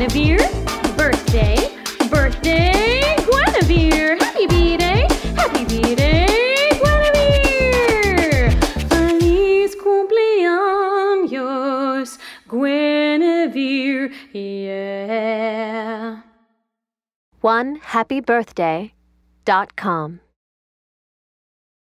Guinevere. Birthday, birthday, Guinevere. Happy B-Day, happy B-Day, Guinevere. Feliz cumpleaños, Guinevere, yeah. One happy birthday dot com.